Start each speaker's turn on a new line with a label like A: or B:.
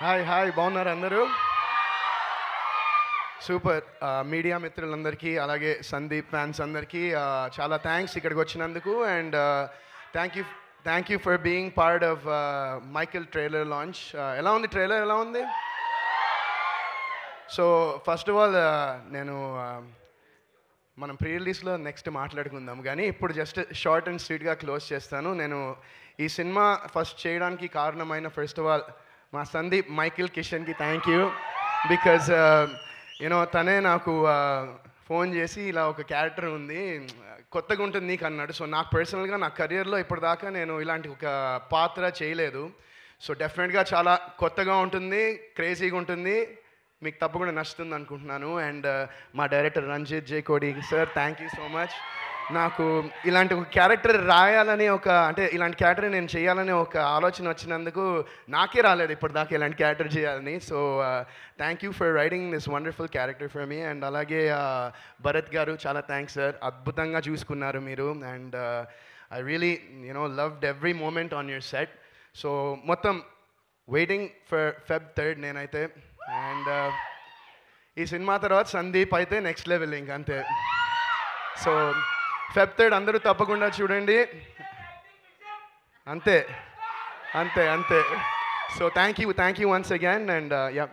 A: Hi hi బాగున్నారు అందరూ? Super. Media మిత్రులందరికీ అలాగే సందీప్ ఫ్యాన్స్ అందరికీ చాలా థ్యాంక్స్ ఇక్కడికి వచ్చినందుకు. And thank you thank you for being part of Michael trailer launch ఎలా ఉంది? ట్రైలర్ ఎలా ఉంది? సో ఫస్ట్ ఆఫ్ ఆల్ నేను మనం ప్రీ రిలీజ్లో నెక్స్ట్ మాట్లాడుకుందాం. కానీ ఇప్పుడు జస్ట్ షార్ట్ అండ్ స్వీట్గా క్లోజ్ చేస్తాను. నేను ఈ సినిమా ఫస్ట్ చేయడానికి కారణమైన ఫస్ట్ ఆఫ్ ఆల్ మా Sandeep Michael కిషన్కి thank you because you know తనే నాకు uh, ఫోన్ చేసి ఇలా ఒక క్యారెక్టర్ ఉంది. కొత్తగా ఉంటుంది నీకు అన్నాడు. సో నాకు పర్సనల్గా నా కెరియర్లో ఇప్పటిదాకా నేను ఇలాంటి ఒక పాత్ర చేయలేదు. సో డెఫినెట్గా చాలా కొత్తగా ఉంటుంది క్రేజీగా ఉంటుంది. మీకు తప్పకుండా నచ్చుతుంది అనుకుంటున్నాను. అండ్ uh, మా director Ranjit Jeyakodi sir thank you so much నాకు ఇలాంటి ఒక క్యారెక్టర్ రాయాలని ఒక అంటే ఇలాంటి క్యారెక్టర్ నేను చేయాలని ఒక ఆలోచన వచ్చినందుకు నాకే రాలేదు ఇప్పటిదాకా ఇలాంటి క్యారెక్టర్ చేయాలని. So thank you for writing this wonderful character for me and అలాగే uh, భరత్ గారు చాలా థ్యాంక్స్ సార్ అద్భుతంగా చూసుకున్నారు మీరు. And I really you know loved every moment on your set so మొత్తం వెయిటింగ్ ఫర్ ఫెబ్ థర్డ్ నేనైతే. And uh, ఈ cinema తర్వాత సందీప్ అయితే నెక్స్ట్ లెవెల్ ఇంక అంతే. సో ఫెబ్ థర్డ్ అందరూ తప్పకుండా చూడండి. అంతే అంతే అంతే. So thank you thank you once again and yeah